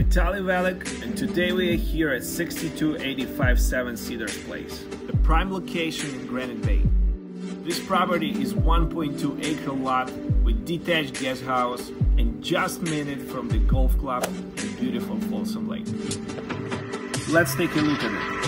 Vitaly Velik, and today we are here at 6285 7 Cedars Place, the prime location in Granite Bay. This property is 1.2 acre lot with detached guest house and just minute from the golf club and beautiful Folsom Lake. Let's take a look at it.